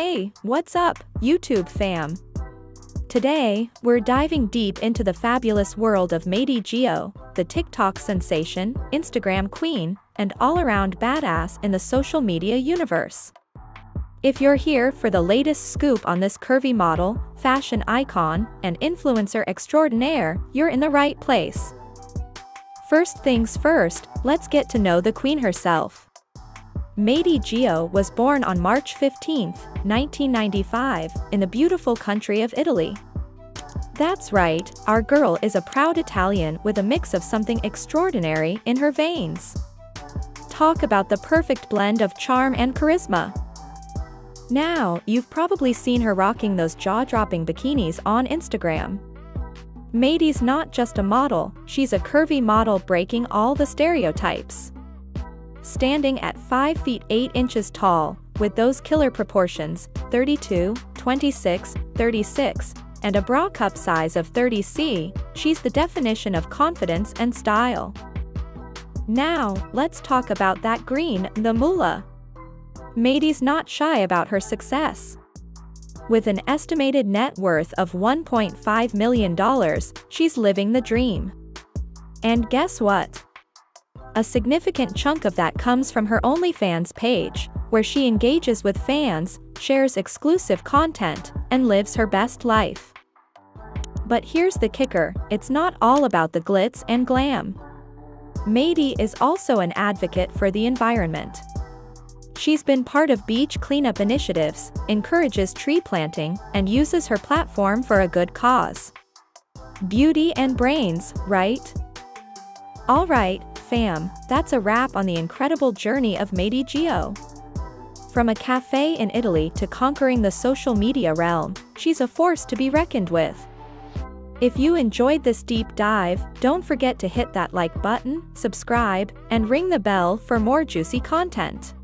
Hey, what's up, YouTube fam? Today, we're diving deep into the fabulous world of Mady Gio, the TikTok sensation, Instagram queen, and all-around badass in the social media universe. If you're here for the latest scoop on this curvy model, fashion icon, and influencer extraordinaire, you're in the right place. First things first, let's get to know the queen herself. Mady Gio was born on March 15, 1995, in the beautiful country of Italy. That's right, our girl is a proud Italian with a mix of something extraordinary in her veins. Talk about the perfect blend of charm and charisma. Now, you've probably seen her rocking those jaw-dropping bikinis on Instagram. Mady's not just a model, she's a curvy model breaking all the stereotypes. Standing at 5 feet 8 inches tall, with those killer proportions, 32, 26, 36, and a bra cup size of 30C, she's the definition of confidence and style. Now, let's talk about that green, the moolah. Mady's not shy about her success. With an estimated net worth of $1.5 million, she's living the dream. And guess what? A significant chunk of that comes from her OnlyFans page, where she engages with fans, shares exclusive content, and lives her best life. But here's the kicker, it's not all about the glitz and glam. Mady is also an advocate for the environment. She's been part of beach cleanup initiatives, encourages tree planting, and uses her platform for a good cause. Beauty and brains, right? Alright, fam, that's a wrap on the incredible journey of Mady Gio. From a cafe in Italy to conquering the social media realm, she's a force to be reckoned with. If you enjoyed this deep dive, don't forget to hit that like button, subscribe, and ring the bell for more juicy content.